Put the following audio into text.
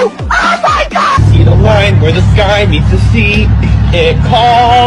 Oh my god! See the line where the sky meets the sea. It calls.